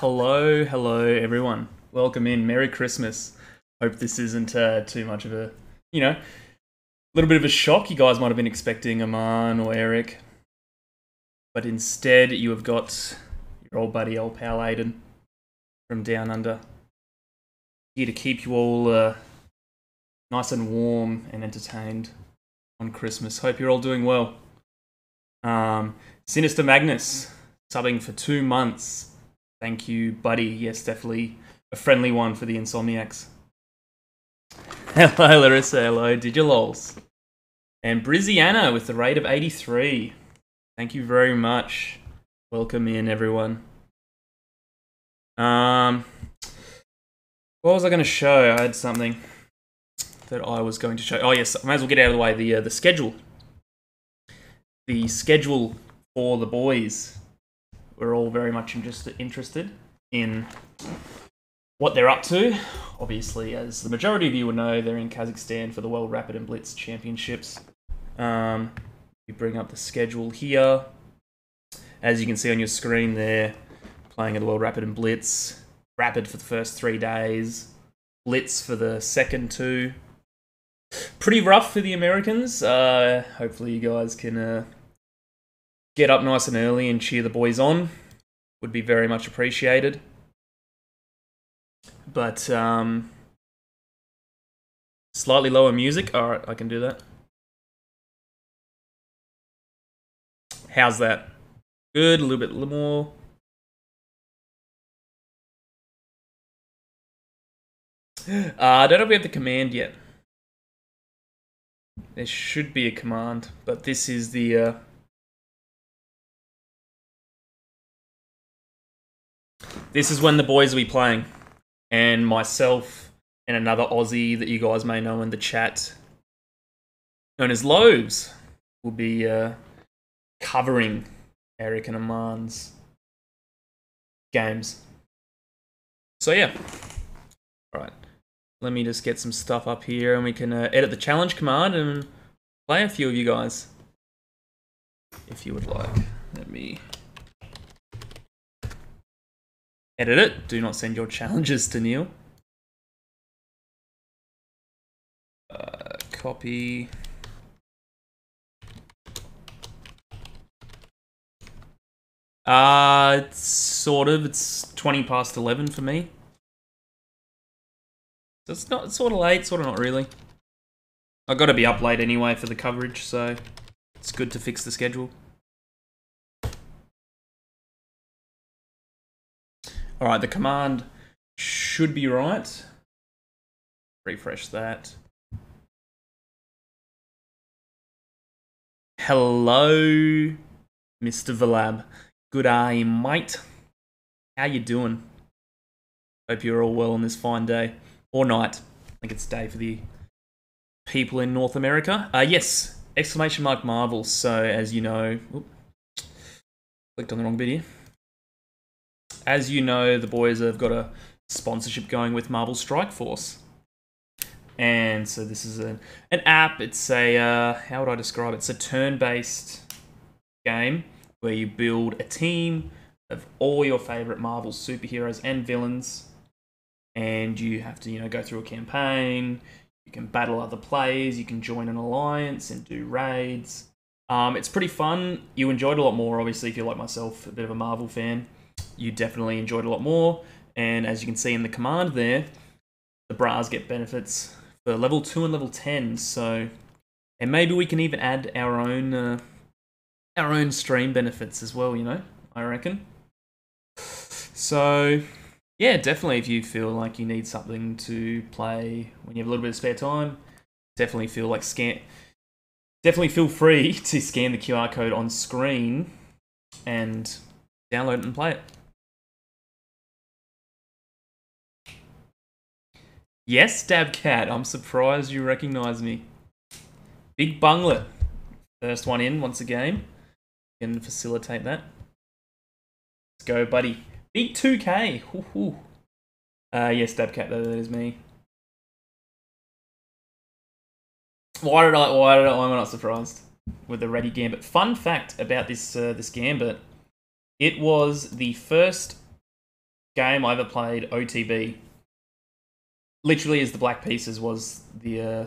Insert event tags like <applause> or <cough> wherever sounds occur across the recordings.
Hello, hello, everyone. Welcome in. Merry Christmas. Hope this isn't uh, too much of a, you know, a little bit of a shock. You guys might have been expecting Aman or Eric, but instead you have got your old buddy, old pal Aidan from Down Under, here to keep you all uh, nice and warm and entertained on Christmas. Hope you're all doing well. Um, Sinister Magnus subbing for two months. Thank you, buddy. Yes, definitely a friendly one for the Insomniacs. <laughs> Hello, Larissa. Hello, Digilols. And Briziana with the rate of 83. Thank you very much. Welcome in, everyone. Um, what was I going to show? I had something that I was going to show. Oh yes, I may as well get out of the way. The uh, the schedule, the schedule for the boys. We're all very much interested in what they're up to. Obviously, as the majority of you will know, they're in Kazakhstan for the World Rapid and Blitz Championships. Um, we bring up the schedule here. As you can see on your screen there, playing at the World Rapid and Blitz. Rapid for the first three days. Blitz for the second two. Pretty rough for the Americans. Uh, hopefully, you guys can uh, get up nice and early and cheer the boys on. Would be very much appreciated. But um, slightly lower music. All right, I can do that. How's that? Good. A little bit more. <gasps> Uh, I don't know if we have the command yet. There should be a command, but this is the. Uh... This is when the boys will be playing, and myself and another Aussie that you guys may know in the chat, known as Loaves, will be uh, covering Eric and Aman's games. So yeah, all right. Let me just get some stuff up here and we can uh, edit the challenge command and play a few of you guys. If you would like. Let me edit it. Do not send your challenges to Neil. Uh, copy. Uh, it's sort of. It's 20 past 11 for me. So it's not it's sort of late, sort of not really. I've got to be up late anyway for the coverage, so it's good to fix the schedule. All right, the command should be right. Refresh that. Hello, Mr. Valab. Good eye, mate. How you doing? Hope you're all well on this fine day or night. I think it's day for the people in North America. Uh, yes, exclamation mark Marvel. So as you know, clicked on the wrong bit here. As you know, the boys have got a sponsorship going with Marvel Strike Force. And so this is a, an app. It's a, uh, how would I describe it? It's a turn-based game where you build a team of all your favorite Marvel superheroes and villains and you have to you know go through a campaign you can battle other players you can join an alliance and do raids um, it's pretty fun you enjoyed a lot more obviously if you're like myself a bit of a marvel fan you definitely enjoyed a lot more and as you can see in the command there the bras get benefits for level 2 and level 10 so and maybe we can even add our own uh, our own stream benefits as well you know i reckon so yeah, definitely. If you feel like you need something to play when you have a little bit of spare time, definitely feel like scan. Definitely feel free <laughs> to scan the QR code on screen and download it and play it. Yes, Dab Cat. I'm surprised you recognize me. Big Bunglet. First one in once a game. Can facilitate that. Let's go, buddy. Beat 2K. Ooh, Uh, yes, Dabcat, that is me. Why did I? Why did I? Why am I not surprised with the Ready Gambit? Fun fact about this uh, this Gambit: it was the first game I ever played OTB. Literally, as the Black Pieces was the uh,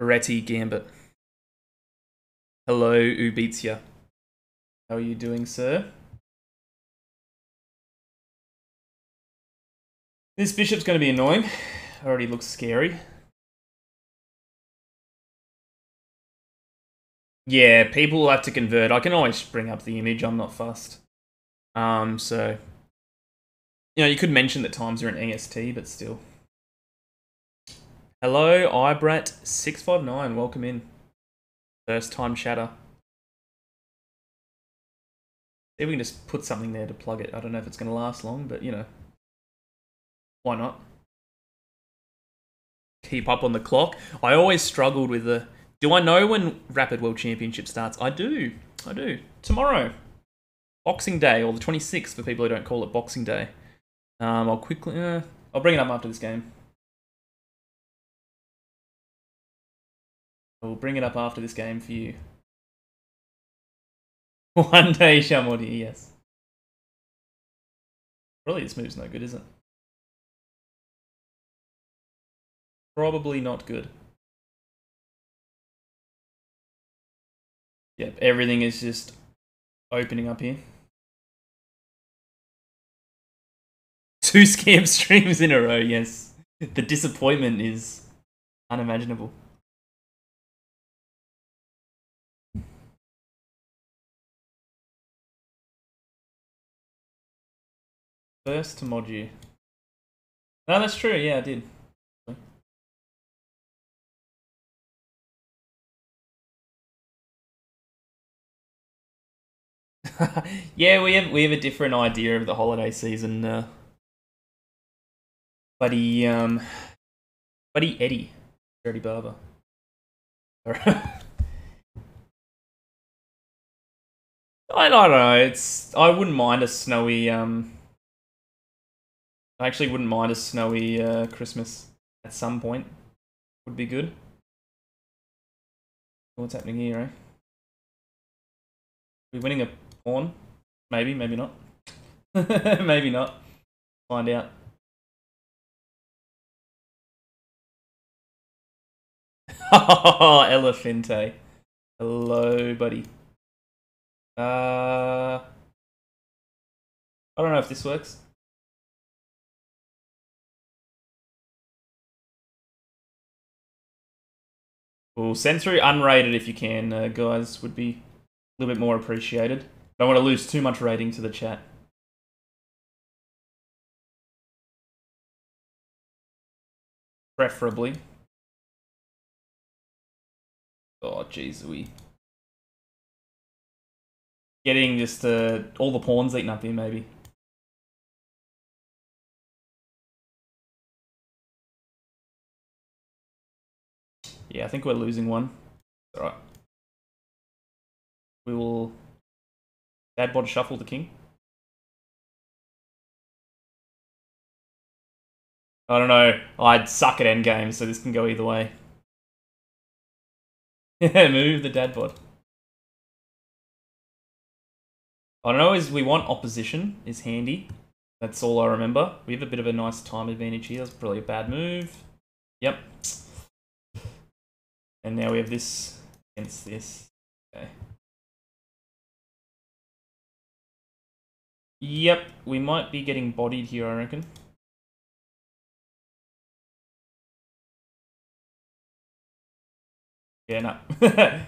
Gambit. Hello, Ubizia. How are you doing, sir? This bishop's going to be annoying. Already looks scary. Yeah, people will have to convert. I can always bring up the image. I'm not fussed. Um, so you know, you could mention that times are in EST, but still. Hello, Ibrat659. Welcome in. First time chatter. If we can just put something there to plug it. I don't know if it's going to last long, but you know. Why not? Keep up on the clock. I always struggled with the. Do I know when Rapid World Championship starts? I do. I do. Tomorrow. Boxing Day, or the 26th for people who don't call it Boxing Day. Um, I'll quickly. Uh, I'll bring it up after this game. I will bring it up after this game for you. <laughs> One day, Shamodi, yes. Really, this move's no good, is it? Probably not good. Yep, everything is just opening up here. Two <laughs> scam streams in a row, yes. The disappointment is unimaginable. First to mod you. No, that's true. Yeah, I did. <laughs> yeah, we have we have a different idea of the holiday season. Uh, buddy, um, buddy Eddie, Dirty Barber. <laughs> I, I don't know. It's I wouldn't mind a snowy um I actually wouldn't mind a snowy uh, Christmas at some point. Would be good. What's happening here, eh? we winning a pawn? Maybe, maybe not. <laughs> maybe not. Find out. <laughs> Elephante. Hello, buddy. Uh, I don't know if this works. Well, through unrated if you can, uh, guys. Would be a little bit more appreciated. Don't want to lose too much rating to the chat. Preferably. Oh, jeez, we getting just uh, all the pawns eaten up here, maybe. Yeah, I think we're losing one. Alright. We will dad bod shuffle the king. I don't know. I'd suck at endgame, so this can go either way. <laughs> Move the dad bod. I don't know, is we want opposition is handy. That's all I remember. We have a bit of a nice time advantage here. That's probably a bad move. Yep. And now we have this against this. Okay. Yep, we might be getting bodied here, I reckon. Yeah, no. <laughs>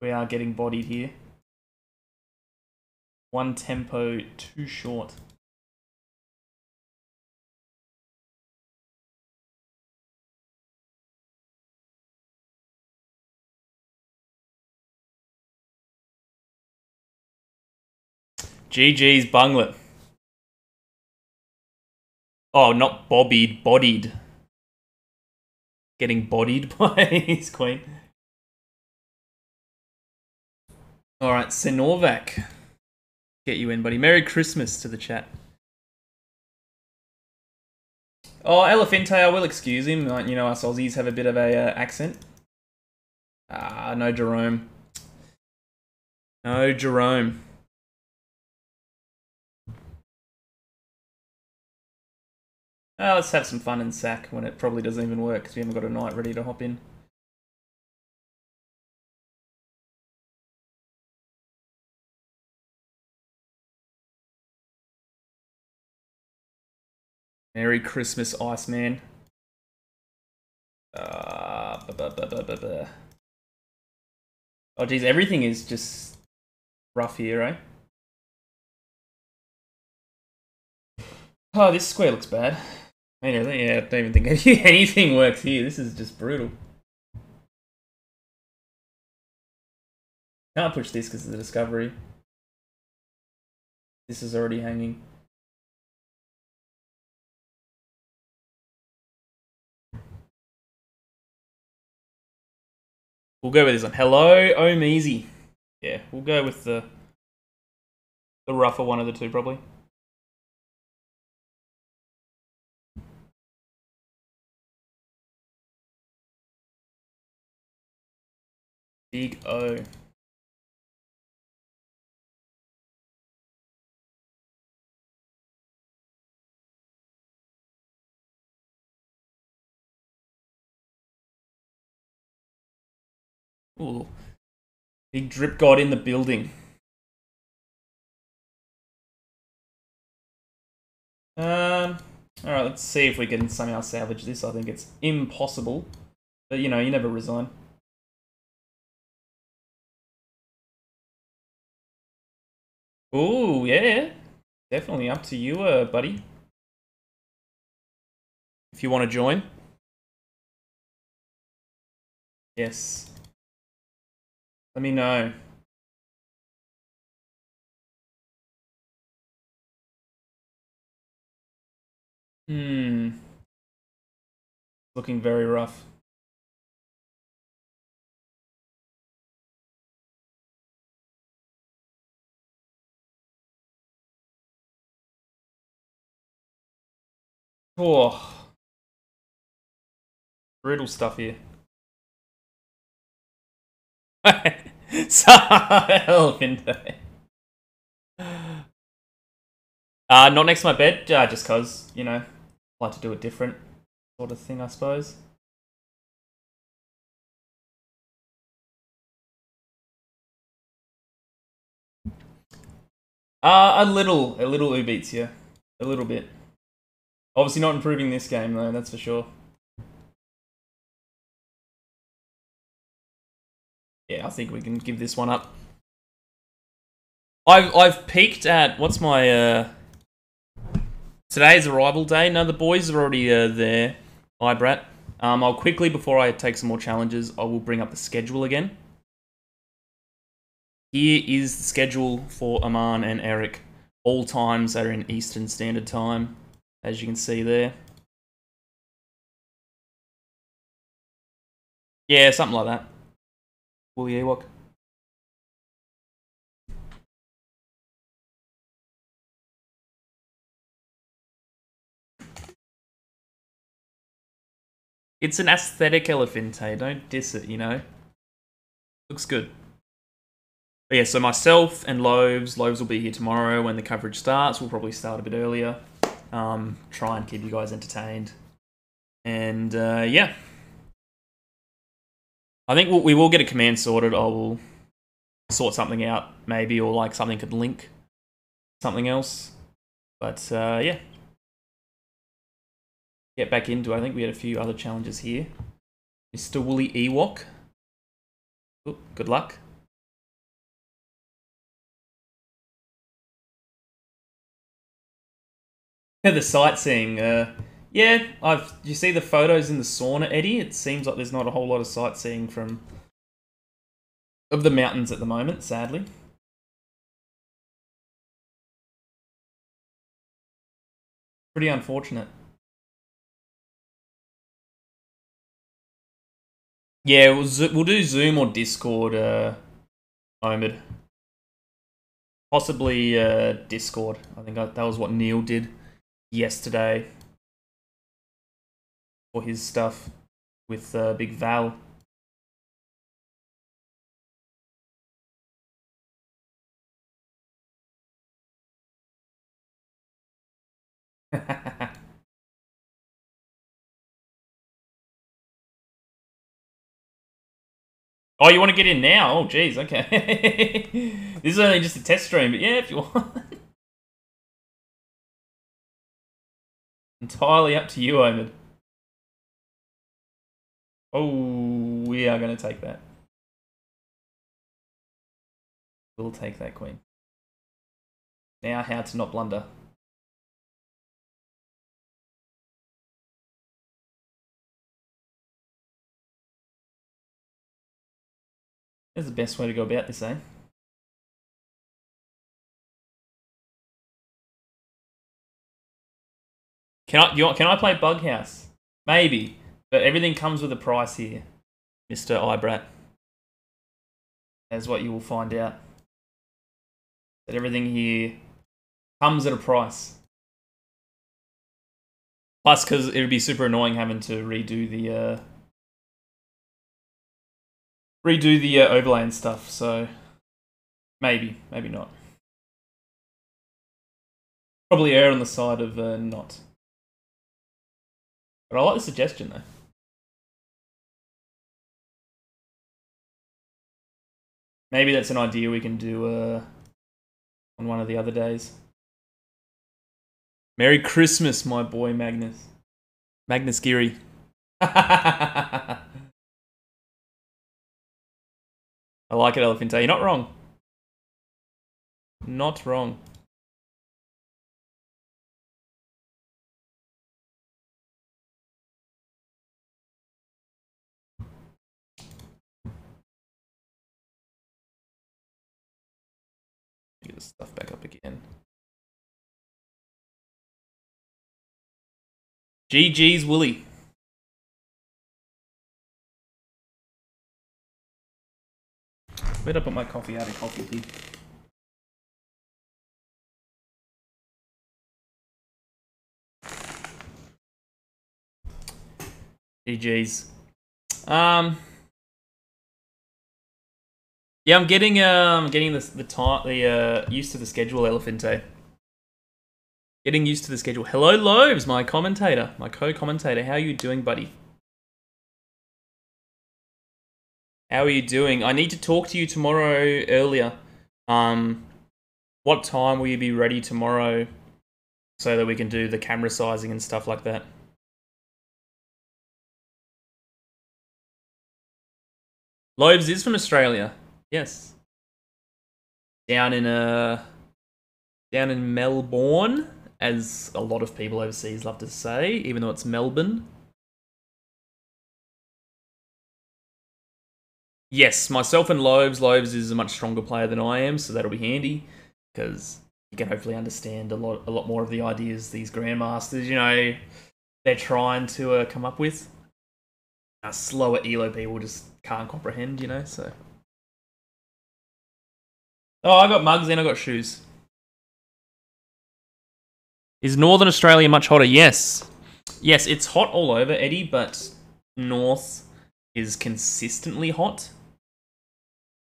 we are getting bodied here. One tempo too short. GG's bunglet. Oh, not bobbied, bodied. Getting bodied <laughs> by his queen. Alright, Senorvac. Get you in, buddy. Merry Christmas to the chat. Oh, Elephante, I will excuse him. You know, us Aussies have a bit of a uh, accent. Ah, no Jerome. No, Jerome. Oh, let's have some fun in SAC when it probably doesn't even work because we haven't got a knight ready to hop in. Merry Christmas, Iceman. Uh, oh, geez, everything is just rough here, eh? Oh, this square looks bad. I don't, yeah, I don't even think <laughs> anything works here. This is just brutal. Can't push this because of the discovery. This is already hanging. We'll go with this one. Hello, Omeezy. Yeah, we'll go with the the rougher one of the two, probably. Big O. Ooh. Big drip god in the building. Um, alright, let's see if we can somehow salvage this. I think it's impossible. But, you know, you never resign. Oh, yeah. Definitely up to you, uh, buddy. If you want to join. Yes. Let me know. Hmm. Looking very rough. Oh. Brutal stuff here. <laughs> Day. Uh, not next to my bed, uh, just cause, you know, I like to do a different sort of thing, I suppose. Uh, a little, a little Ubeats, yeah. A little bit. Obviously not improving this game though, that's for sure. Yeah, I think we can give this one up. I've I've peaked at what's my uh today's arrival day. Now the boys are already uh, there. Hi Brat. Um, I'll quickly before I take some more challenges, I will bring up the schedule again. Here is the schedule for Aman and Eric. All times are in Eastern Standard Time as you can see there. Yeah, something like that. Woolly Ewok. It's an aesthetic elephant, hey? Don't diss it, you know? Looks good. But yeah, so myself and Loaves, Loaves will be here tomorrow when the coverage starts. We'll probably start a bit earlier. Um, try and keep you guys entertained. And uh, yeah, I think we'll, we will get a command sorted. I will sort something out, maybe, or like something could link something else. But uh, yeah, get back into. I think we had a few other challenges here. Mr. Woolly Ewok. Ooh, good luck. The sightseeing. Uh, yeah, I've. You see the photos in the sauna, Eddie? It seems like there's not a whole lot of sightseeing from of the mountains at the moment. Sadly. Pretty unfortunate. Yeah, we'll, we'll do Zoom or Discord, uh, Omid. Possibly uh, Discord. I think that was what Neil did yesterday for his stuff with uh, Big Val. <laughs> oh, you want to get in now? Oh, geez, okay. <laughs> this is only just a test stream, but yeah, if you <laughs> want. Entirely up to you, Omid. Oh, we are going to take that. We'll take that, Queen. Now, how to not blunder. That's the best way to go about this, eh? Can I, you, can I play Bughouse? Maybe. But everything comes with a price here, Mr. Ibrat. That's what you will find out. That everything here comes at a price. Plus, because it would be super annoying having to redo the uh, redo the uh, overlay and stuff. So maybe, maybe not. Probably err on the side of uh, not. But I like the suggestion though. Maybe that's an idea we can do uh, on one of the other days. Merry Christmas, my boy Magnus. Magnus Geary. <laughs> I like it, Elephant. You're not wrong. Not wrong. This stuff back up again. GG's Willie. I put my coffee? Had a coffee tea. GG's. Um. Yeah, I'm getting um getting the the time the uh used to the schedule, Elephante. Getting used to the schedule. Hello, Lobes, my commentator, my co-commentator. How are you doing, buddy? How are you doing? I need to talk to you tomorrow earlier. Um, what time will you be ready tomorrow so that we can do the camera sizing and stuff like that? Lobes is from Australia. Yes. Down in uh down in Melbourne, as a lot of people overseas love to say, even though it's Melbourne. Yes, myself and Lobes. Lobes is a much stronger player than I am, so that'll be handy because you can hopefully understand a lot, a lot more of the ideas these grandmasters, you know, they're trying to uh, come up with. Uh, slower elo people just can't comprehend, you know. So, oh, I got mugs and I got shoes. Is Northern Australia much hotter? Yes. Yes, it's hot all over, Eddie, but North is consistently hot.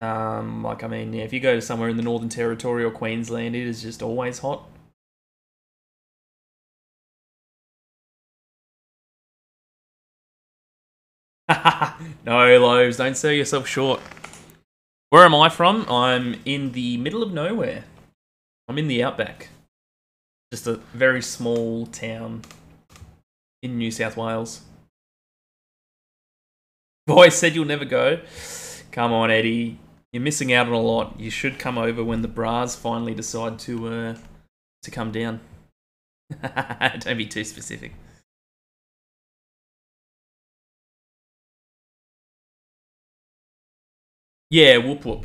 Um, like, I mean, yeah, if you go to somewhere in the Northern Territory or Queensland, it is just always hot. <laughs> no, Lowe's, don't sell yourself short. Where am I from? I'm in the middle of nowhere. I'm in the outback. Just a very small town in New South Wales. <laughs> Boy said you'll never go. Come on, Eddie. You're missing out on a lot. You should come over when the bras finally decide to uh, to come down. <laughs> Don't be too specific. Yeah, whoop whoop.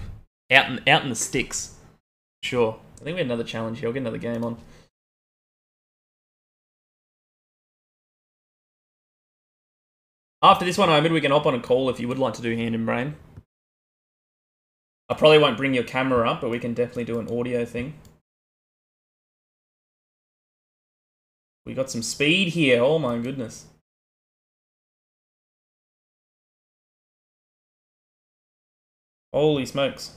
Out in out in the sticks. Sure. I think we had another challenge here. I'll get another game on. After this one, Omid, we can hop on a call if you would like to do hand and brain. I probably won't bring your camera up, but we can definitely do an audio thing. We got some speed here. Oh my goodness. Holy smokes.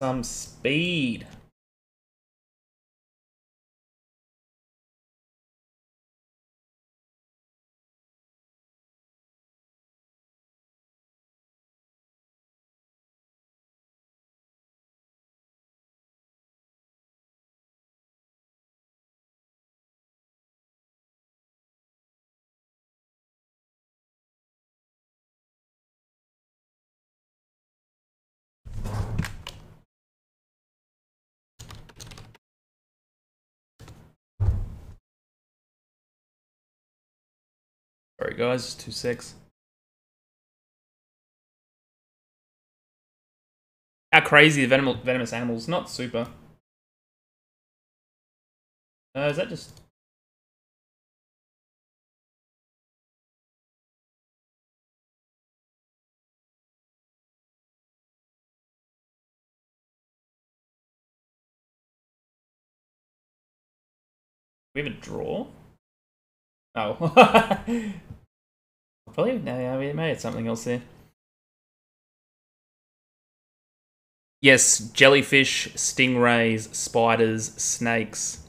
some speed. Sorry guys, two six. How crazy the venom venomous animals? Not super. Uh, is that just... We have a draw? Oh. <laughs> Probably, no, yeah, we may have something else there. Yes, jellyfish, stingrays, spiders, snakes.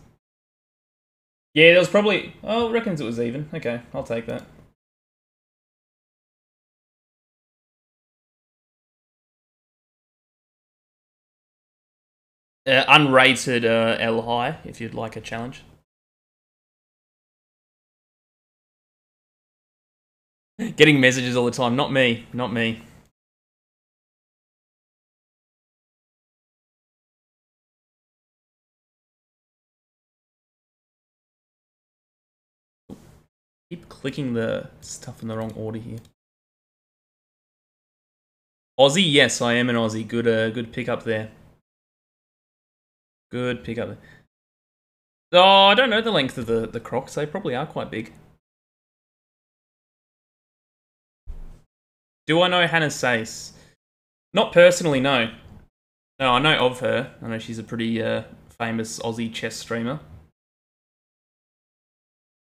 Yeah, there was probably... Oh, reckons it was even. Okay, I'll take that. Uh, unrated uh, L high, if you'd like a challenge. <laughs> Getting messages all the time. Not me. Not me. Keep clicking the stuff in the wrong order here. Aussie, yes, I am an Aussie. Good, uh, good pick up there. Good pick up. Oh, I don't know the length of the the Crocs. They probably are quite big. Do I know Hannah Sace? Not personally, no. No, I know of her. I know she's a pretty uh, famous Aussie chess streamer.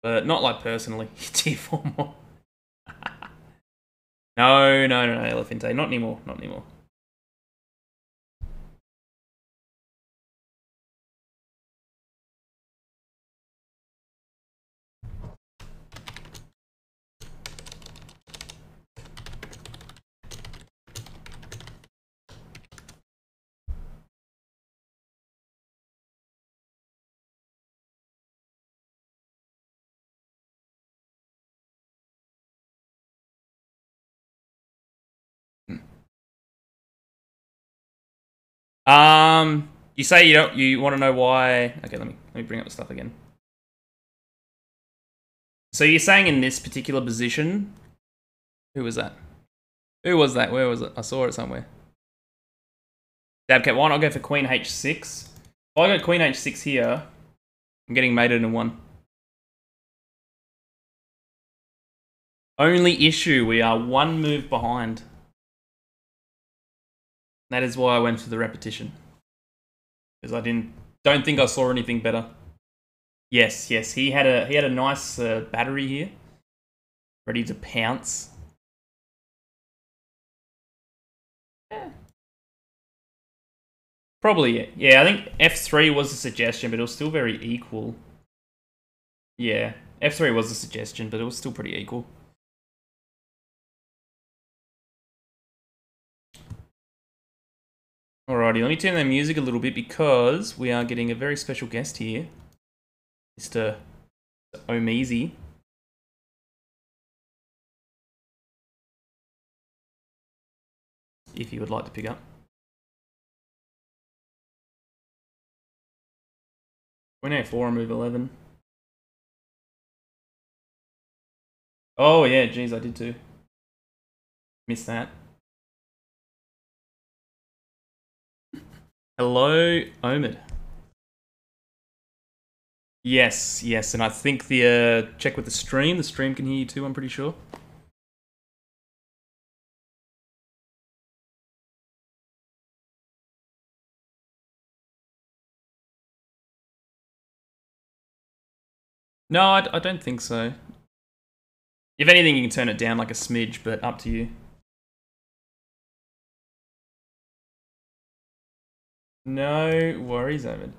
But not like personally. <laughs> Tier 4 more. <laughs> no, no, no, no, Elephante. Not anymore. Not anymore. Um, you say you don't. You want to know why? Okay, let me let me bring up the stuff again. So you're saying in this particular position, who was that? Who was that? Where was it? I saw it somewhere. Dabcat, why not go for Queen H6? If I go Queen H6 here, I'm getting mated in one. Only issue, we are one move behind. That is why I went for the repetition. Because I didn't don't think I saw anything better. Yes, yes, he had a he had a nice uh, battery here, ready to pounce. Yeah. Probably, yeah. yeah. I think F3 was a suggestion, but it was still very equal. Yeah, F3 was a suggestion, but it was still pretty equal. Alrighty, let me turn the music a little bit because we are getting a very special guest here. Mr. Omeezy. If you would like to pick up. Queen A4, move 11. Oh yeah, geez, I did too. Missed that. Hello, Omid. Yes, yes, and I think the uh, check with the stream. The stream can hear you too. I'm pretty sure. No, I, I don't think so. If anything, you can turn it down like a smidge, but up to you. No worries, Ahmed.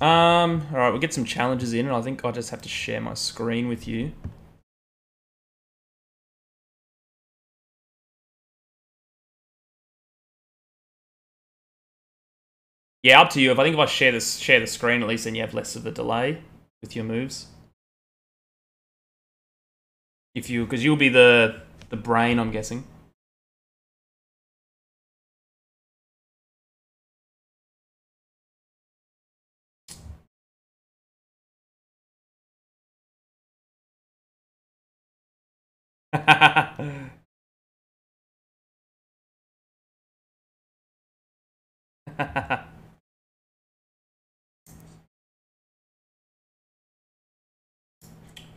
Um, alright, we'll get some challenges in, and I think I'll just have to share my screen with you. Yeah, up to you. If I think if I share this share the screen, at least then you have less of a delay with your moves. If you, because you'll be the the brain, I'm guessing. <laughs>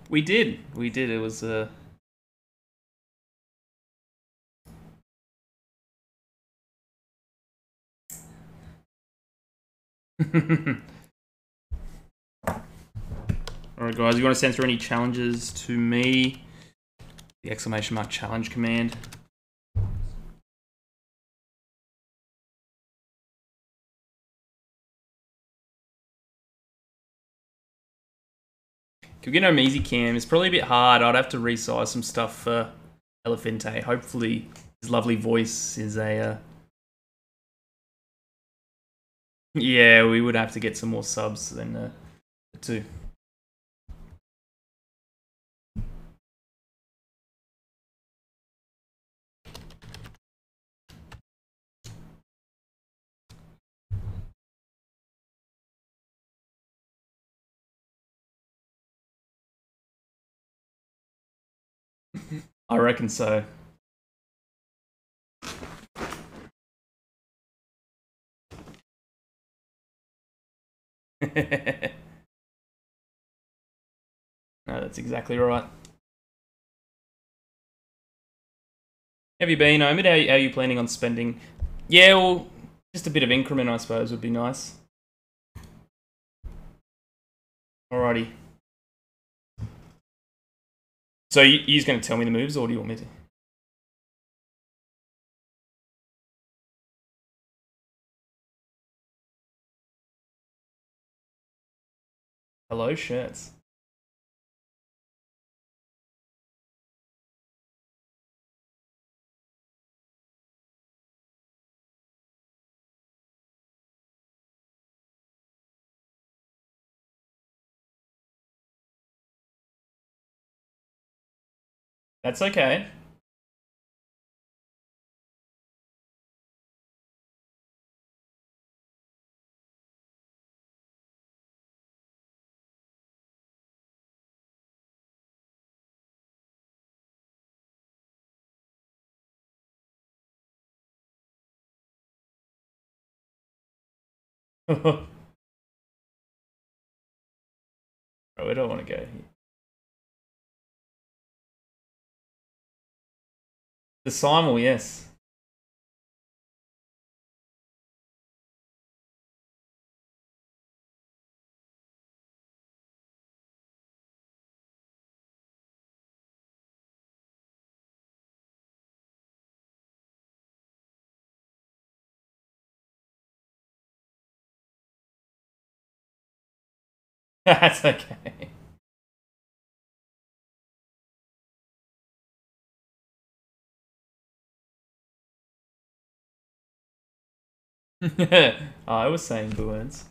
we did. We did. It was uh <laughs> Alright guys, you want to send through any challenges to me? The exclamation mark challenge command. We get him easy cam? It's probably a bit hard. I'd have to resize some stuff for Elefante. Hopefully his lovely voice is a... Uh... <laughs> Yeah, we would have to get some more subs than uh, two. I reckon so. <laughs> no, that's exactly right. Have you been, Omid? How, how are you planning on spending? Yeah, well, just a bit of increment, I suppose, would be nice. Alrighty. So you, you're going to tell me the moves, or do you want me to? Hello, shirts. That's okay. <laughs> oh, I don't want to go here. The Simul, yes. <laughs> That's okay. <laughs> Oh, I was saying Buens.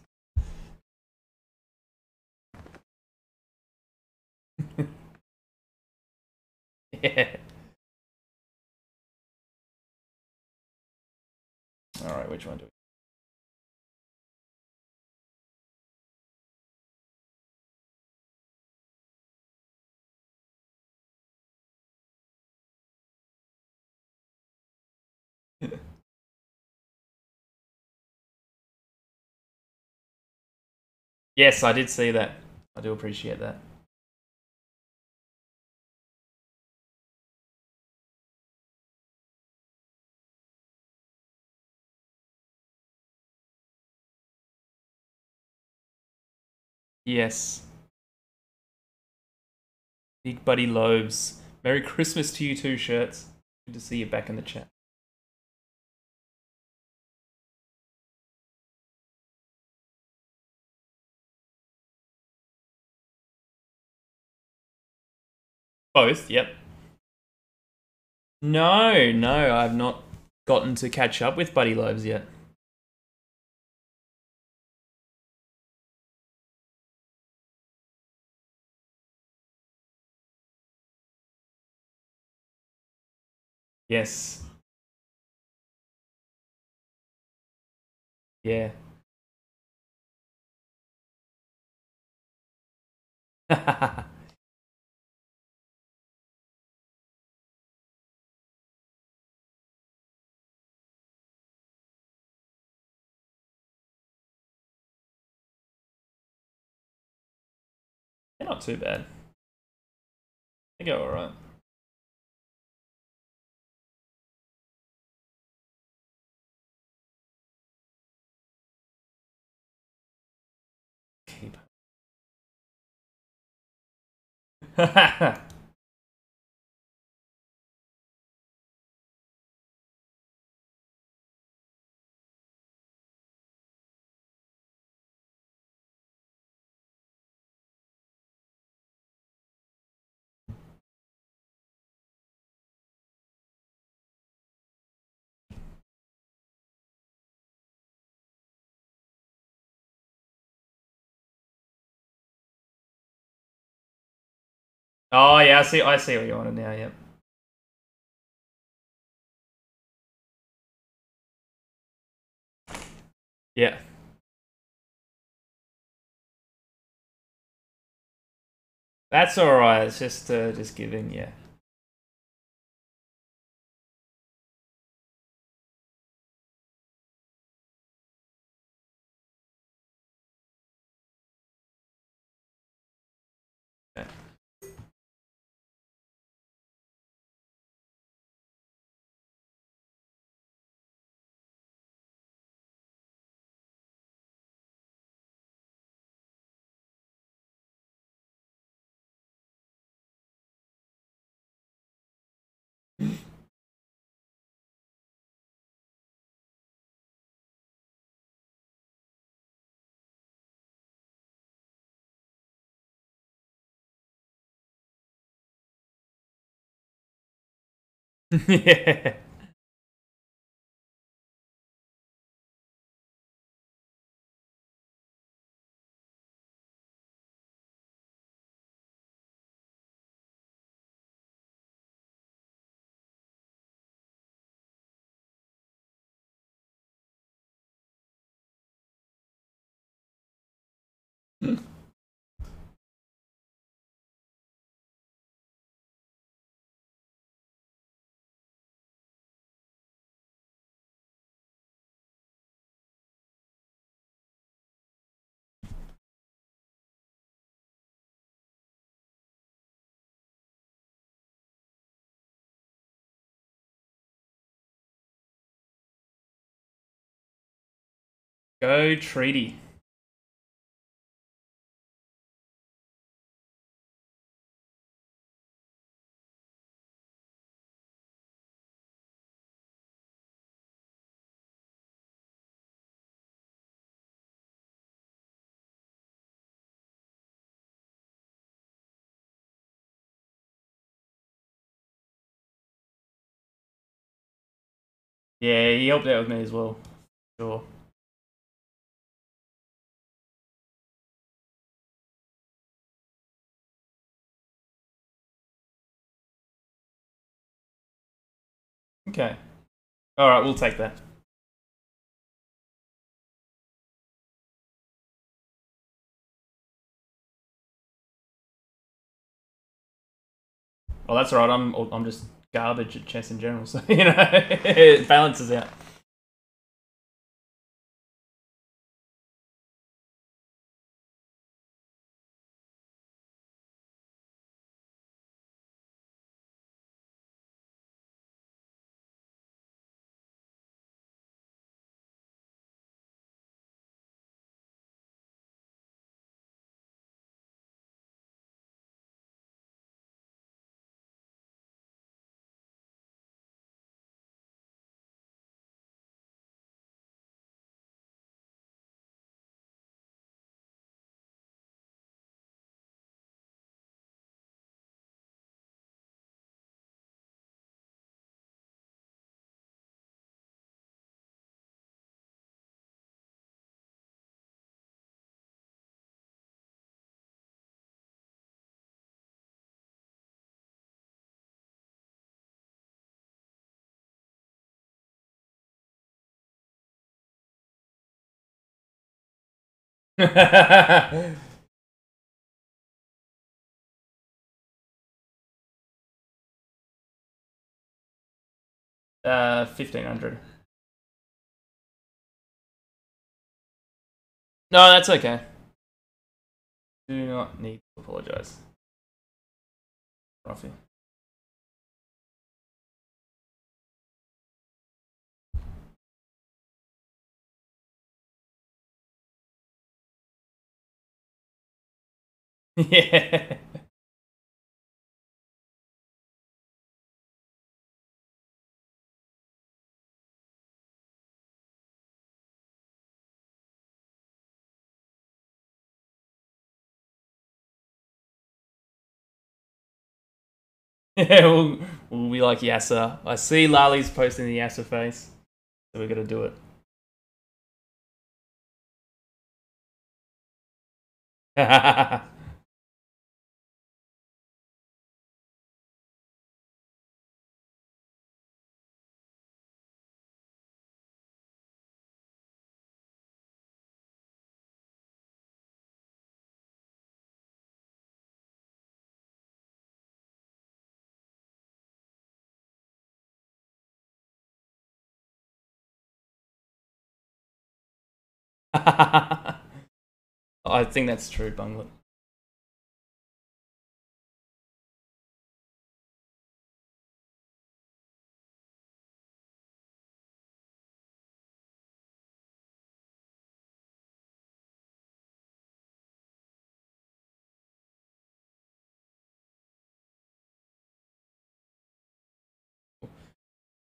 <laughs> yeah. Alright, which one do we Yes, I did see that. I do appreciate that. Yes. Big Buddy Lobes. Merry Christmas to you too, shirts. Good to see you back in the chat. Both, yep. No, no, I've not gotten to catch up with Buddy Loves yet. Yes. Yeah. <laughs> They're not too bad. They go alright. Keep. <laughs> <laughs> oh yeah, I see. I see what you wanted now. Yep. Yeah. That's alright. It's just uh, just giving. Yeah. <laughs> yeah. Go treaty. Yeah, he helped out with me as well. Sure. Okay. Alright, we'll take that. Well, that's alright. I'm I'm just garbage at chess in general, so <laughs> you know it balances out. <laughs> uh, fifteen hundred. No, that's okay. Do not need to apologize. Ruffy. Yeah. <laughs> We'll, we'll be like Yasser. I see Lali's posting the Yasser face, so we're gonna do it. <laughs> <laughs> I think that's true, Bunglet.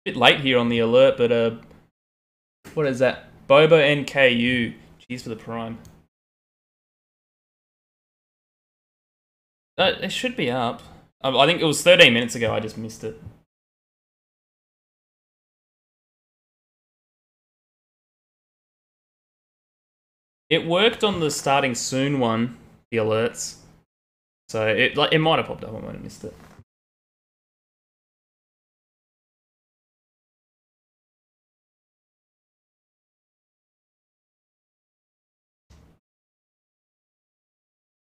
Bit late here on the alert, but uh, what is that? Boba NKU. For the prime. It should be up. I think it was 13 minutes ago. I just missed it. It worked on the starting soon one, the alerts. So it like it might have popped up. I might have missed it.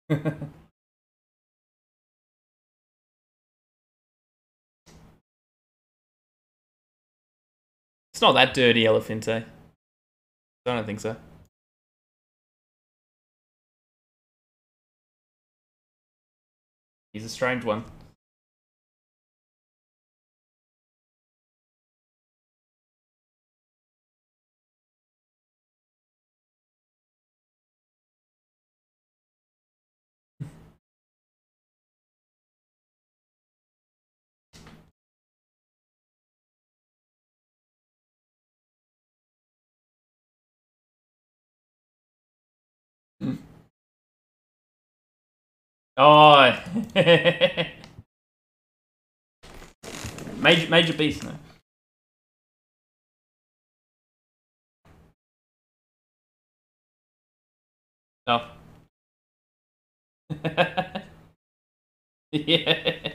<laughs> it's not that dirty, Elephante. I don't think so. He's a strange one. Oh, <laughs> major major beast no. Oh. <laughs> yeah.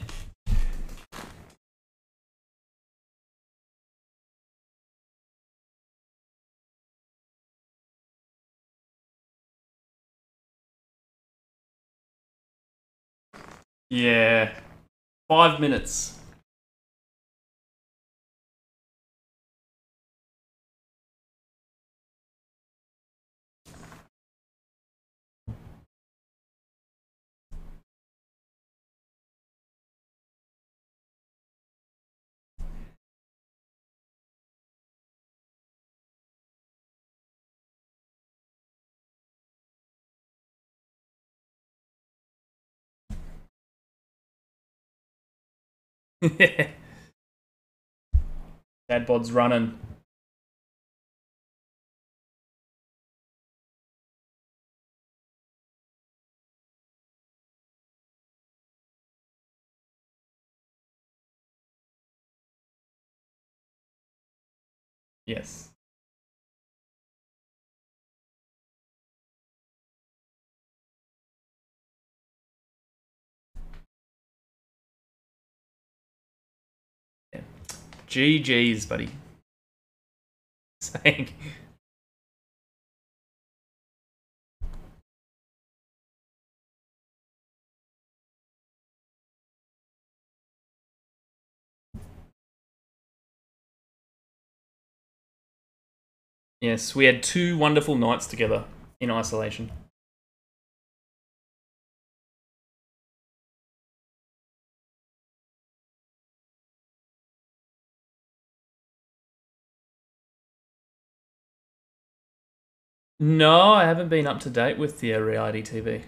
Yeah. Five minutes. <laughs> Dad bod's running. Yes. GG's, buddy. <laughs> Saying. Yes, we had two wonderful nights together in isolation. No, I haven't been up to date with the reality TV.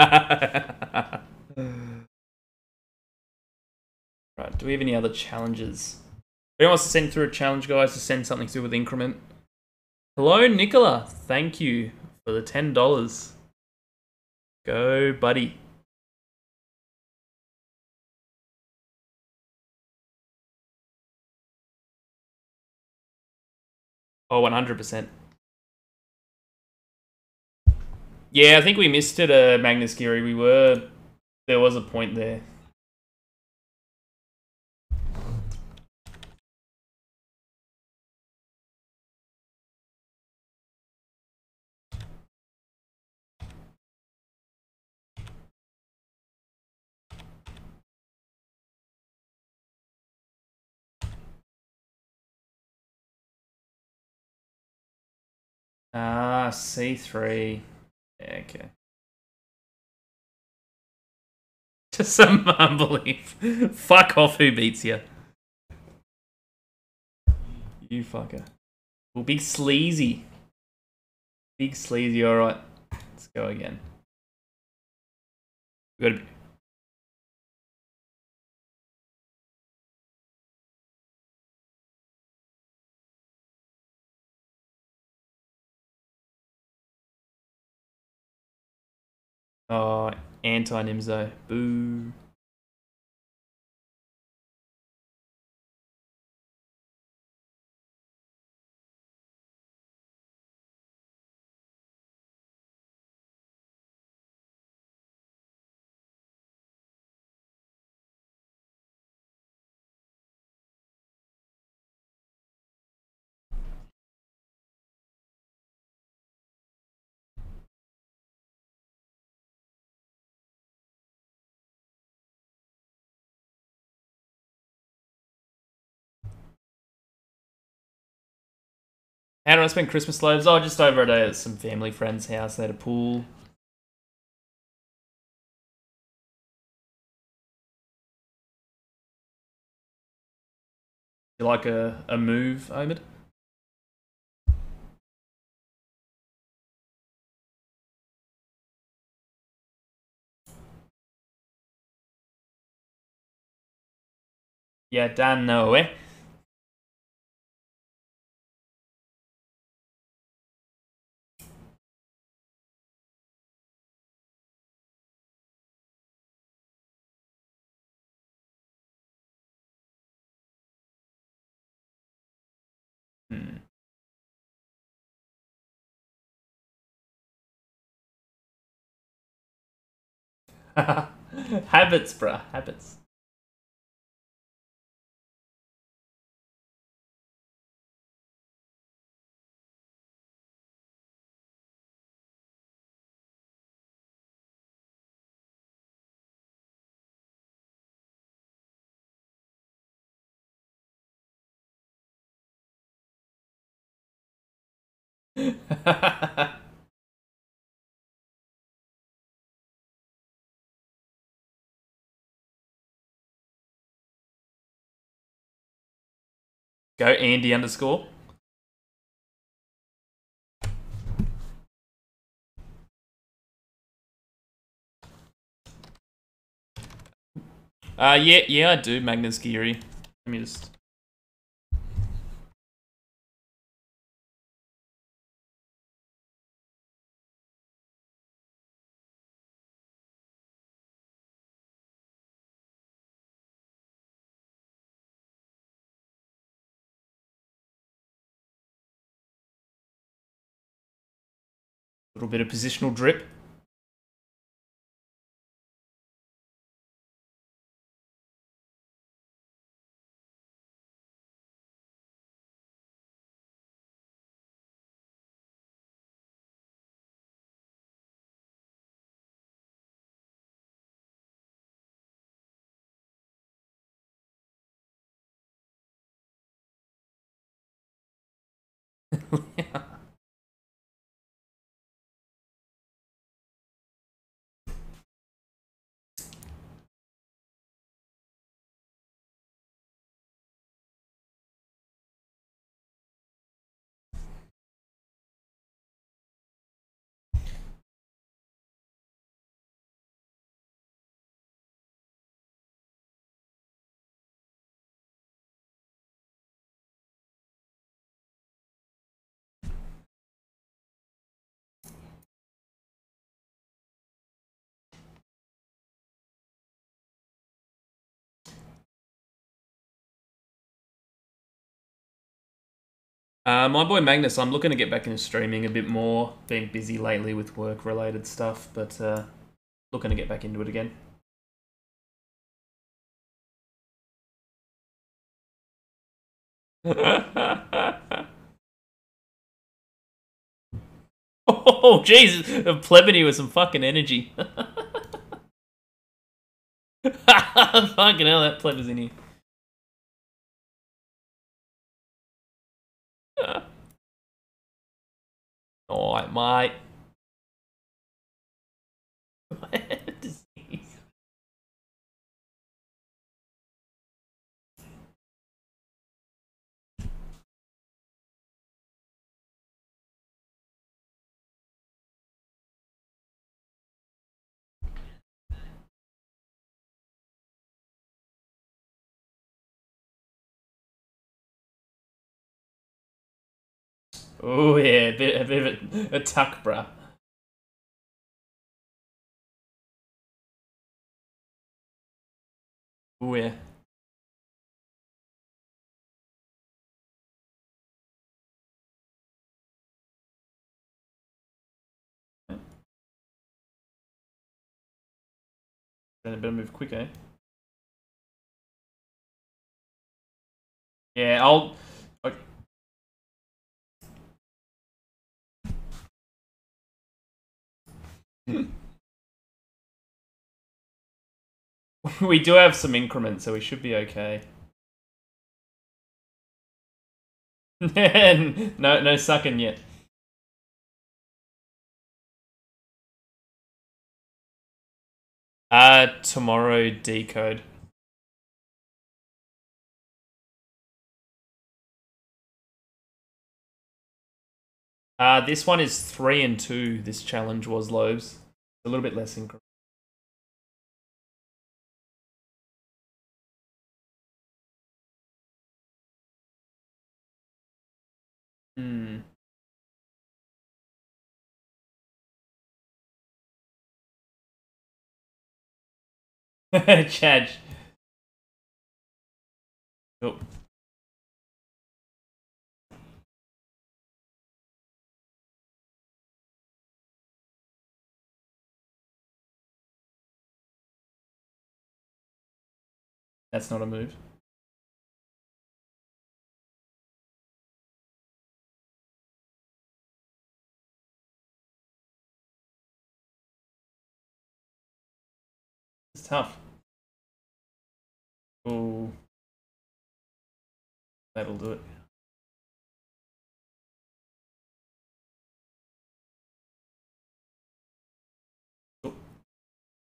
<laughs> right, do we have any other challenges? Anyone wants to send through a challenge, guys, to send something through with increment. Hello, Nicola. Thank you for the $10. Go, buddy. Oh, 100%. Yeah, I think we missed it, uh, Magnus Geary. We were... There was a point there. Ah, C3. Okay. <laughs> Just some unbelief. Fuck off who beats you. You fucker. Well, big sleazy. Big sleazy, alright. Let's go again. We gotta Oh, anti-Nimzo. Boo. How do I spend Christmas lives? Oh, just over at uh, some family friend's house. They had a pool. You like a, a move, Omid? Yeah, Dan, no way. <laughs> habits, bruh. Habits. <laughs> Go Andy underscore. Uh, yeah, yeah, I do, Magnus Geary. Let me just... little bit of positional drip. Uh, my boy Magnus, I'm looking to get back into streaming a bit more. Been busy lately with work related stuff, but uh, looking to get back into it again. <laughs> oh, Jesus! A plebony with some fucking energy. <laughs> fucking hell, that pleb is in here. <laughs> Alright, mate. <laughs> Oh yeah, a bit, a bit of a, a tuck, bruh. Oh yeah. Then it better move quick, eh? Yeah, I'll. <laughs> we do have some increments, so we should be okay. <laughs> no, no sucking yet. Uh, tomorrow decode. Uh, this one is three and two. This challenge was Lobes. A little bit less increment. Hmm. <laughs> Chad. Oh. That's not a move. It's tough. Oh. That'll do it.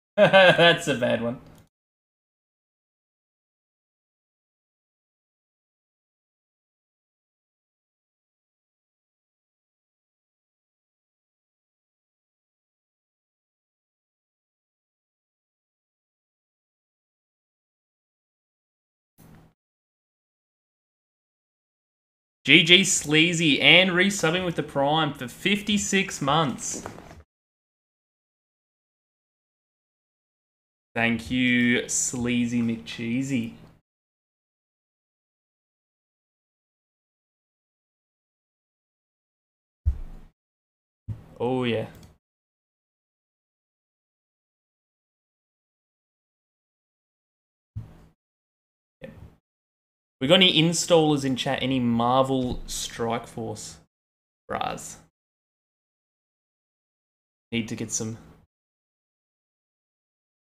<laughs> That's a bad one. GG Sleazy and resubbing with the Prime for 56 months. Thank you, Sleazy McCheesy. Oh yeah. We got any installers in chat? Any Marvel Strike Force? Bras. Need to get some.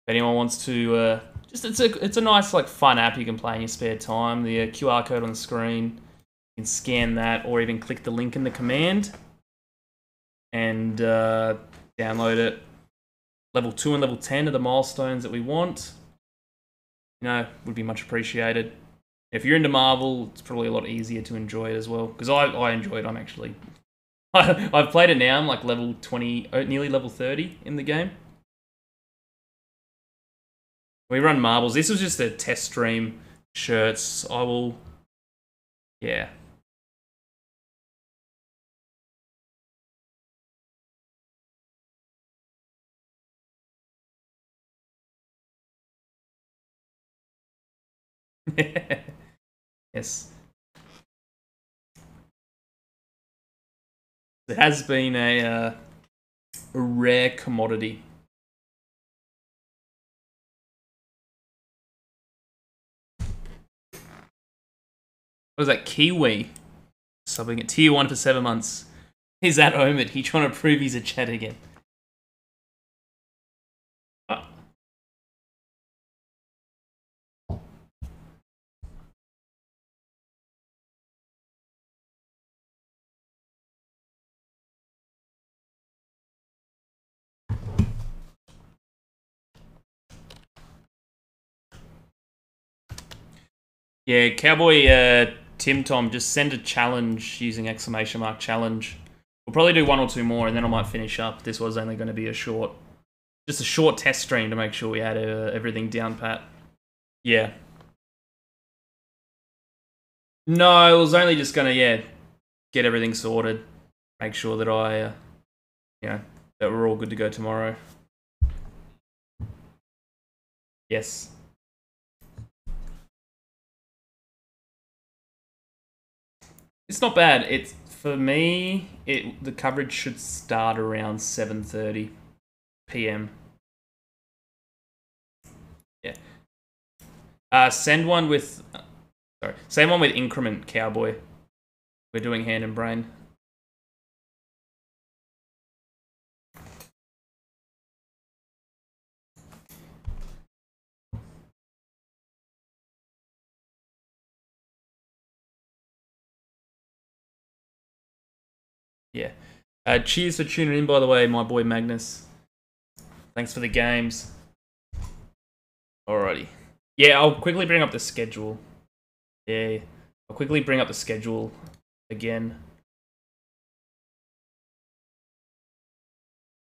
If anyone wants to, uh, just it's a it's a nice like fun app you can play in your spare time. The uh, QR code on the screen, you can scan that, or even click the link in the command and uh, download it. Level 2 and level 10 are the milestones that we want. You know, would be much appreciated. If you're into Marvel, it's probably a lot easier to enjoy it as well. Because I, I enjoy it. I'm actually... <laughs> I've played it now. I'm like level 20, nearly level 30 in the game. We run marbles. This was just a test stream shirts. I will... Yeah, <laughs> yes. It has been a, uh, a rare commodity. What was that? Kiwi. Subbing at tier 1 for 7 months. Is that Omid? He trying to prove he's a chat again. Yeah, Cowboy uh, Tim Tom, just send a challenge using exclamation mark challenge. We'll probably do one or two more, and then I might finish up. This was only going to be a short, just a short test stream to make sure we had uh, everything down pat. Yeah. No, it was only just going to yeah get everything sorted, make sure that I, uh, you know, that we're all good to go tomorrow. Yes. It's not bad. It's for me. It the coverage should start around seven thirty p.m. Yeah. Uh, send one with. Sorry, send one with increment cowboy. We're doing hand and brain. Yeah. Uh, cheers for tuning in, by the way, my boy Magnus. Thanks for the games. Alrighty. Yeah, I'll quickly bring up the schedule. Yeah, I'll quickly bring up the schedule again.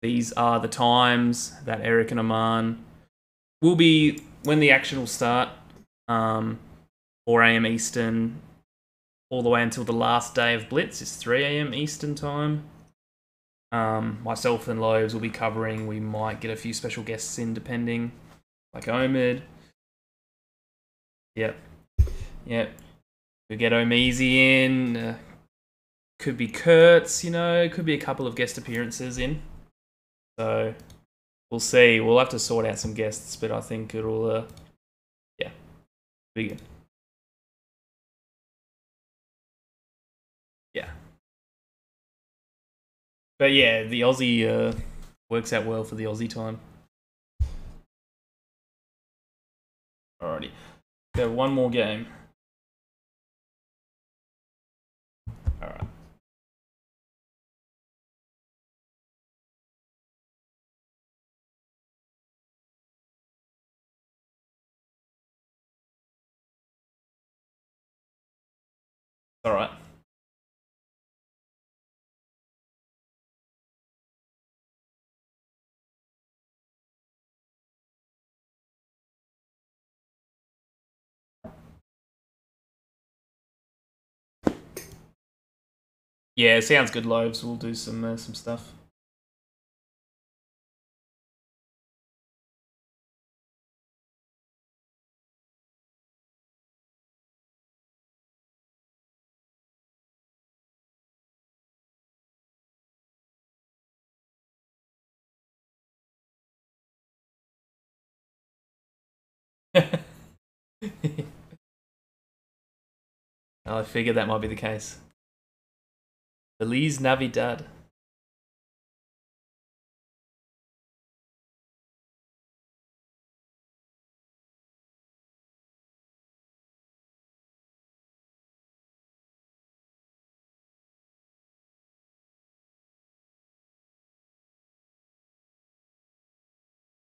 These are the times that Eric and Aman will be when the action will start. Um, 4 a.m. Eastern, all the way until the last day of Blitz. It's 3 a.m. Eastern time. Um, myself and Loaves will be covering. We might get a few special guests in, depending, like Omid. Yep, yep. We get Omeezy in. Uh, could be Kurtz, you know. Could be a couple of guest appearances in. So we'll see. We'll have to sort out some guests, but I think it'll, uh, yeah, be good. Yeah. But yeah, the Aussie uh, works out well for the Aussie time. Alrighty. Go one more game. Yeah, sounds good, Loaves. We'll do some uh, some stuff. <laughs> I figured that might be the case. Feliz Navidad.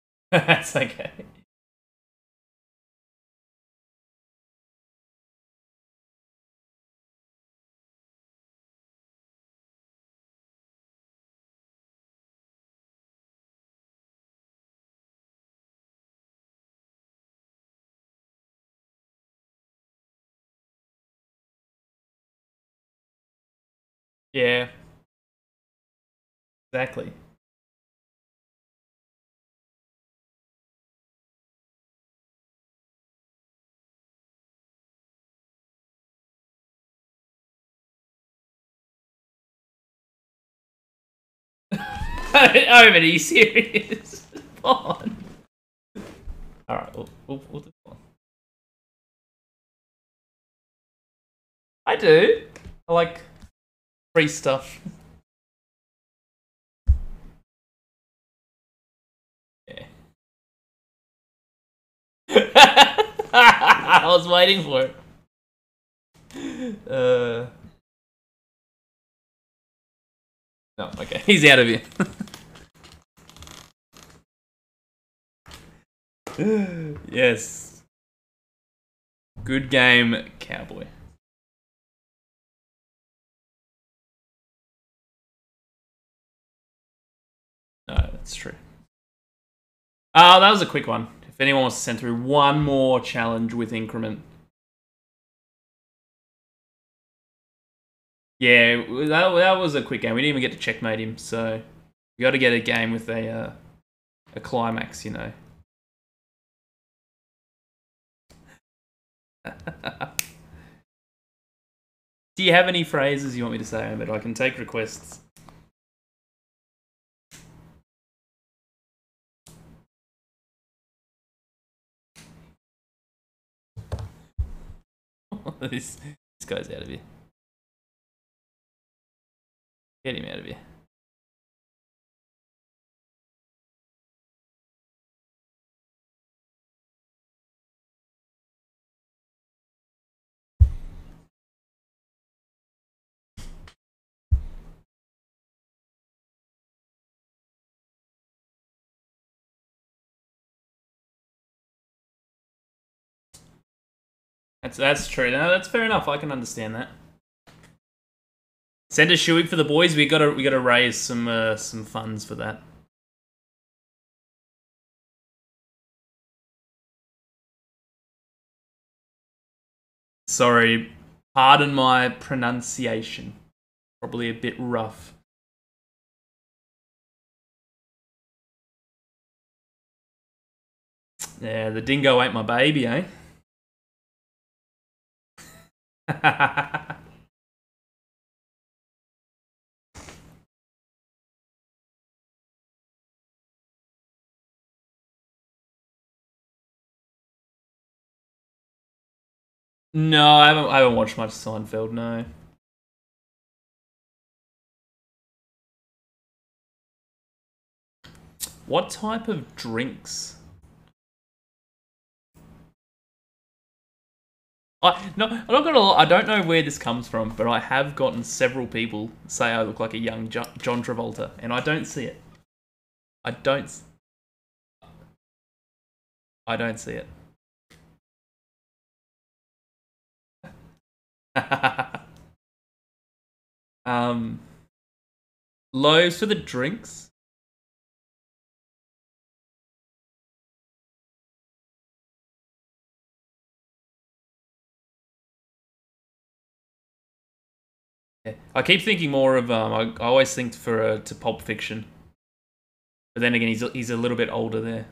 <laughs> That's okay. Yeah. Exactly. are you serious? on. Alright, we'll, we'll, we'll do. I do. I like free stuff. <laughs> I was waiting for it. Uh. No, okay. <laughs> He's out of here. <laughs> yes. Good game, Cowboy. That's true. Oh, that was a quick one. If anyone wants to send through one more challenge with increment. Yeah, that, that was a quick game. We didn't even get to checkmate him, so you got to get a game with a uh, a climax, you know. <laughs> Do you have any phrases you want me to say, But I can take requests. <laughs> this, this guy's out of here. Get him out of here. That's that's true. No, that's fair enough. I can understand that. Send a shoey for the boys. We gotta we gotta raise some uh, some funds for that. Sorry, pardon my pronunciation. Probably a bit rough. Yeah, the dingo ain't my baby, eh? <laughs> no, I haven't. I haven't watched much Seinfeld. No. What type of drinks I no, I'm not gonna. I don't know where this comes from, but I have gotten several people say I look like a young John Travolta, and I don't see it. I don't. I don't see it. <laughs> um, loaves for the drinks. I keep thinking more of. Um, I, I always think for uh, to Pulp Fiction, but then again, he's he's a little bit older there.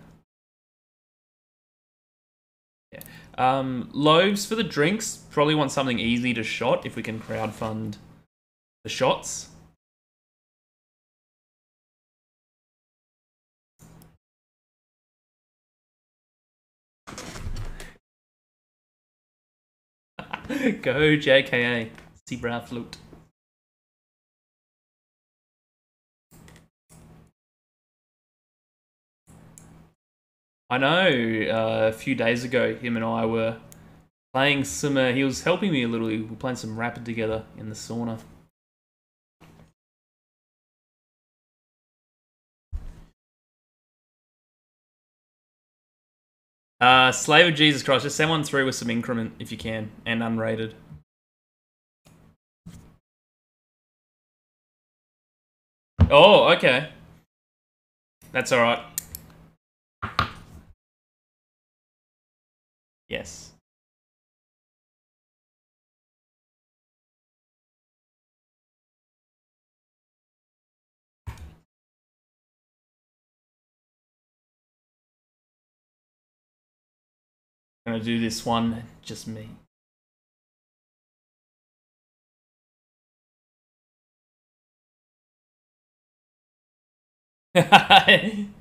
Yeah. Um, loaves for the drinks. Probably want something easy to shot if we can crowd fund the shots. <laughs> Go JKA. See Zebra flute. I know uh, a few days ago, him and I were playing some. Uh, he was helping me a little. We were playing some rapid together in the sauna. Uh, Slave of Jesus Christ, just send one through with some increment if you can, and unrated. Oh, okay. That's alright. Yes. I'm gonna do this one, just me. <laughs>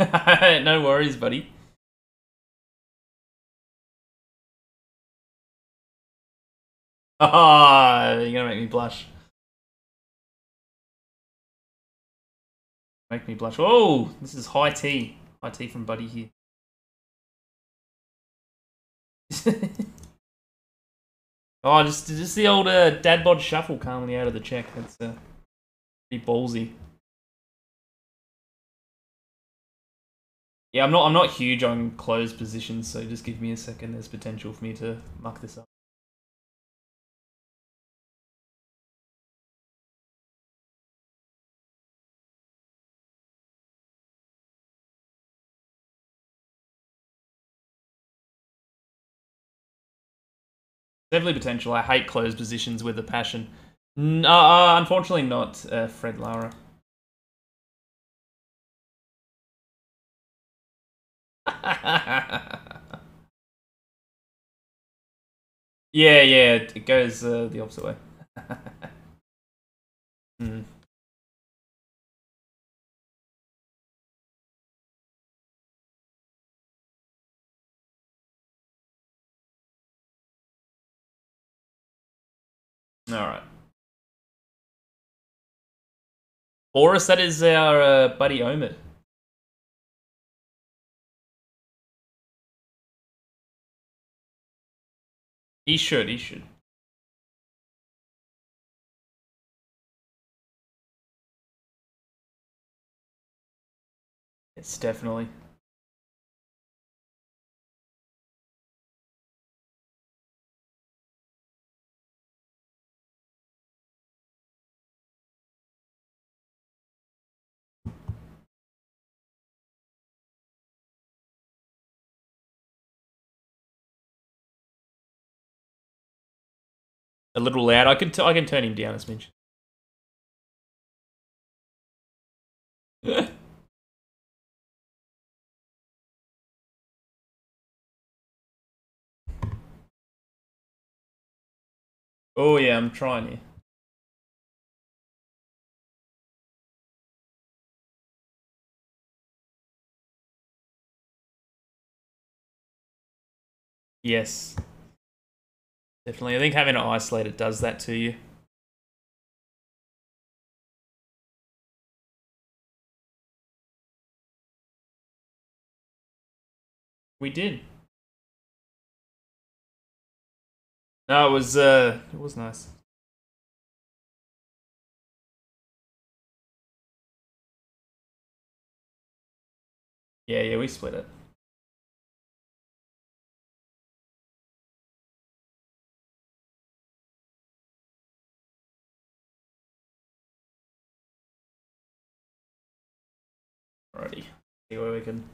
<laughs> no worries, buddy. <laughs> Ah, oh, you're gonna make me blush. Make me blush. Oh, this is high tea. High tea from Buddy here. <laughs> oh, just just the old uh, dad bod shuffle calmly out of the check. That's uh, pretty ballsy. Yeah, I'm not I'm not huge on closed positions, so just give me a second. There's potential for me to muck this up. Definitely potential. I hate closed positions with a passion. No, uh, unfortunately not, uh, Fred Lara. Yeah, yeah, it goes uh, the opposite way. <laughs> mm. All right. Boris, that is our uh, buddy Omid. He should, he should. It's definitely. A little loud. I can t- I can turn him down a smidge. <laughs> oh yeah, I'm trying here. Yes. Definitely. I think having to isolate it does that to you. We did. No, it was uh it was nice. Yeah, yeah, we split it. Alrighty. See where we can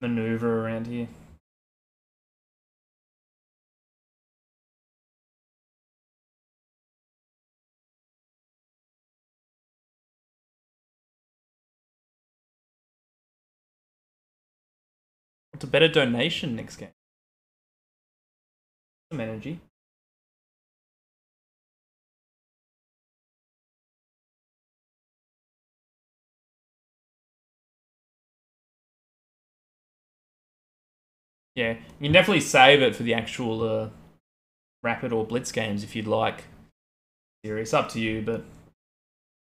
maneuver around here. What's a better donation next game? Some energy. Yeah, you can definitely save it for the actual uh, rapid or blitz games if you'd like. Serious, up to you, but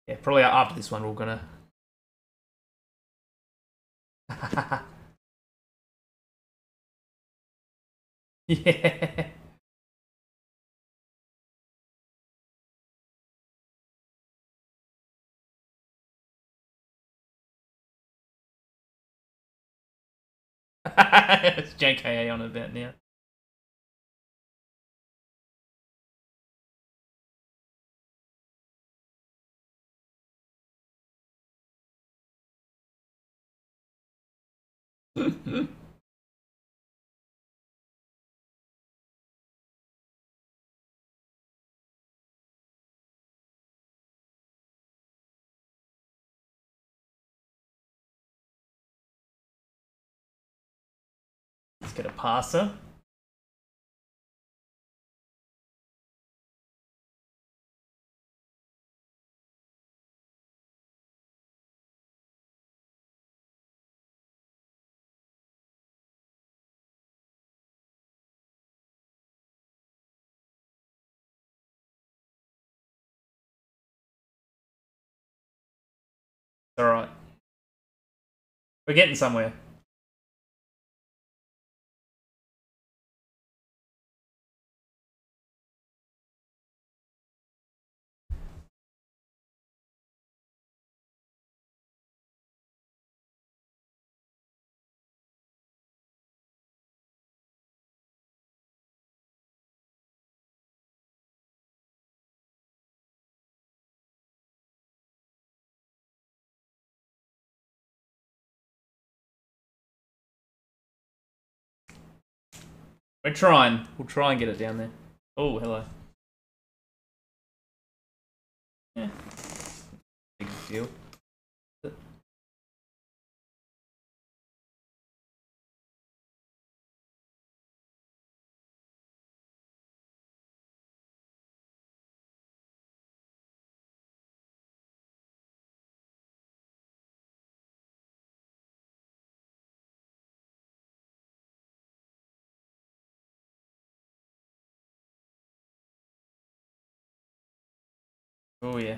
yeah, probably after this one we're gonna. <laughs> yeah. <laughs> it's JKA on a bit now. Let's <laughs> a passer. All right. We're getting somewhere. We're trying. We'll try and get it down there. Oh, hello. Yeah. Big deal. Oh yeah.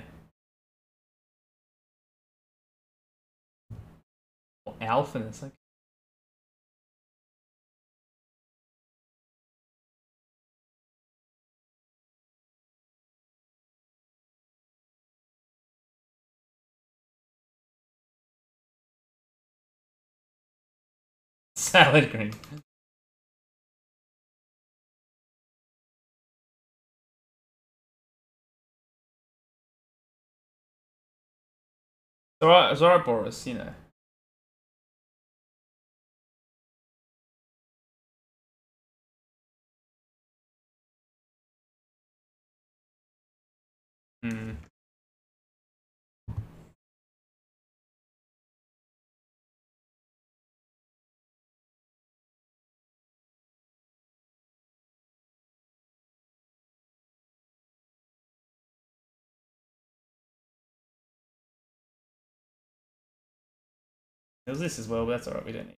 Oh, Alpha, like. <laughs> Salad green. It's alright, Boris, you know. Hmm. It this as well, but that's alright, we don't need.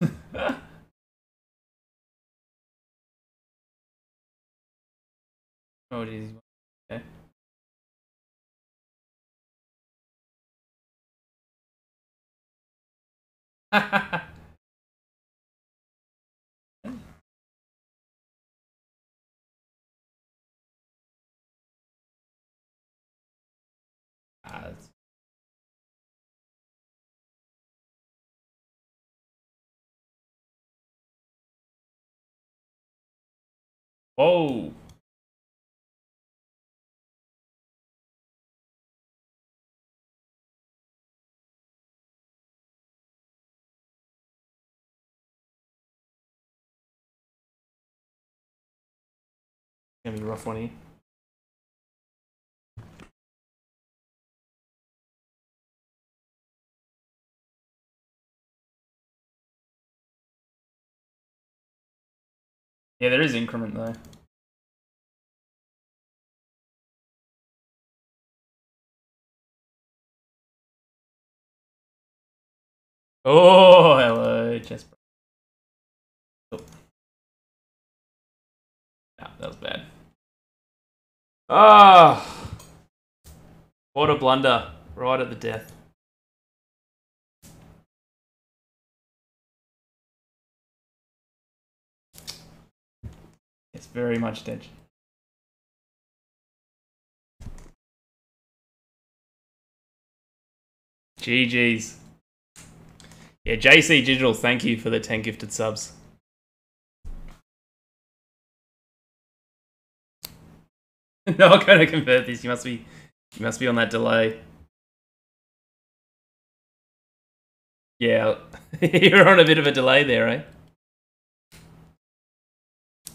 <laughs> oh, geez. Okay. Ah, <laughs> Oh. Whoa. gonna be rough one here. Yeah, there is increment though. Oh, hello, chest. Oh. That was bad. Ah, what a blunder! Right at the death. It's very much dead. GG's. Yeah, JC Digital, thank you for the 10 gifted subs. <laughs> Not gonna convert this. You must be you must be on that delay. Yeah, <laughs> you're on a bit of a delay there, eh?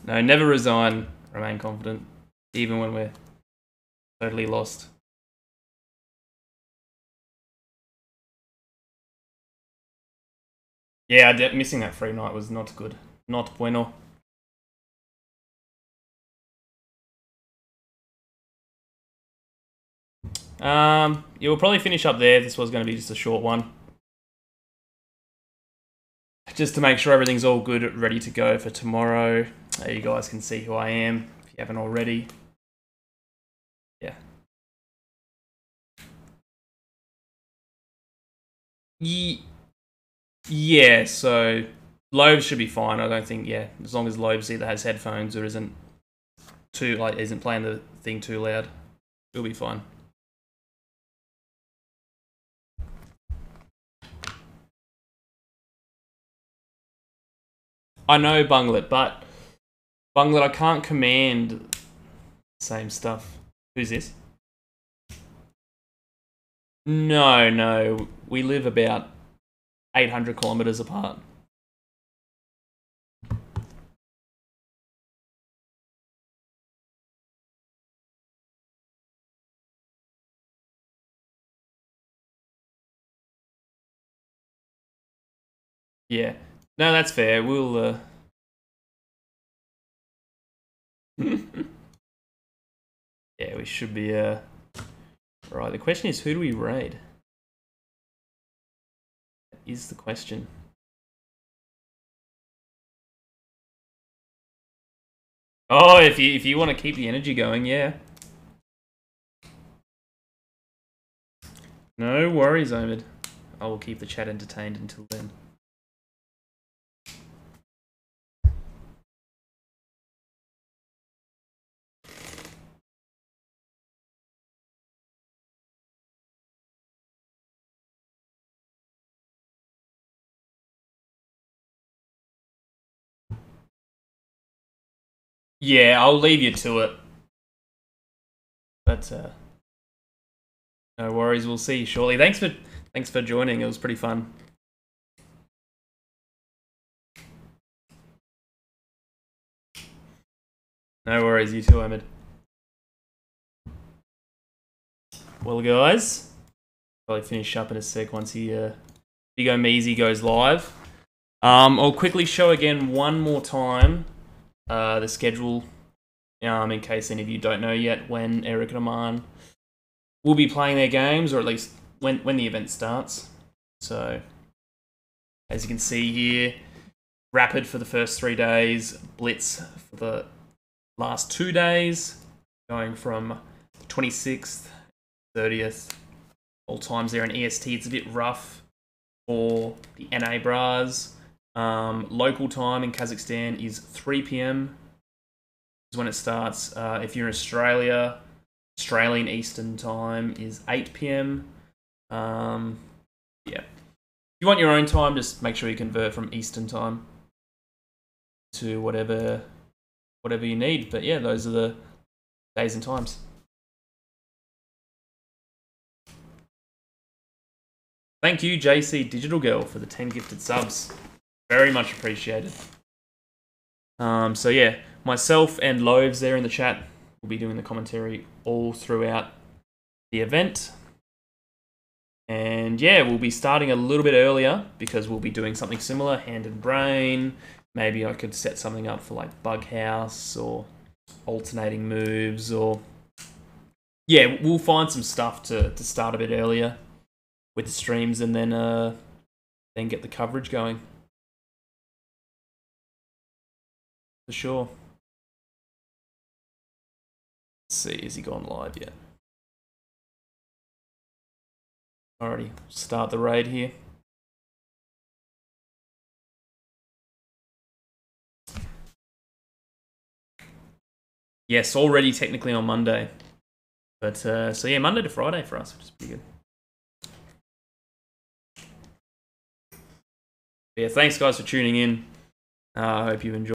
No, never resign. Remain confident, even when we're totally lost. Yeah, missing that free knight was not good. Not bueno. Um, yeah, we'll probably finish up there. This was going to be just a short one. Just to make sure everything's all good, ready to go for tomorrow. Uh, you guys can see who I am if you haven't already. Yeah. Ye yeah, so Loaves should be fine. I don't think, yeah, as long as Loaves either has headphones or isn't too, like, isn't playing the thing too loud, it'll be fine. I know Bunglet, but Bunglet, I can't command same stuff. Who's this? No, no. We live about 800 kilometers apart. Yeah. No, that's fair. We'll. Uh... <laughs> yeah, we should be. Uh... Right. The question is, who do we raid? is the question. Oh, if you if you want to keep the energy going, yeah. No worries, Omid. I will keep the chat entertained until then. Yeah, I'll leave you to it. But uh, no worries. We'll see you shortly. Thanks for thanks for joining. It was pretty fun. No worries. You too, Ahmed. Well, guys, probably finish up in a sec once he uh, Big Measy goes live. Um, I'll quickly show again one more time uh, the schedule, um, in case any of you don't know yet when Eric and Aman will be playing their games, or at least when, when the event starts. So, as you can see here, Rapid for the first three days, Blitz for the last two days, going from 26th, 30th, all times there in EST. It's a bit rough for the NA bras. Um, local time in Kazakhstan is 3 p.m. is when it starts. Uh, if you're in Australia, Australian Eastern time is 8 p.m. Um, yeah. If you want your own time, just make sure you convert from Eastern time to whatever whatever you need. But yeah, those are the days and times. Thank you, JC Digital Girl, for the 10 gifted subs. Very much appreciated. Um, so yeah, myself and Loaves there in the chat will be doing the commentary all throughout the event. And yeah, we'll be starting a little bit earlier because we'll be doing something similar, hand and brain. Maybe I could set something up for like bug house or alternating moves or yeah, we'll find some stuff to, to start a bit earlier with the streams and then uh then get the coverage going. For sure. Let's see, is he gone live yet? Alrighty, start the raid here. Yes, already technically on Monday. But, uh, so yeah, Monday to Friday for us, which is pretty good. yeah, thanks guys for tuning in. Uh, I hope you enjoyed.